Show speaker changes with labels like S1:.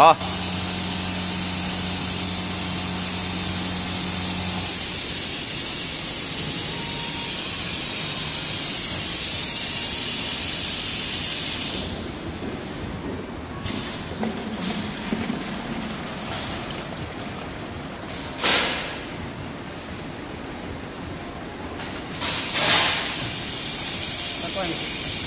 S1: 好。
S2: 那关了。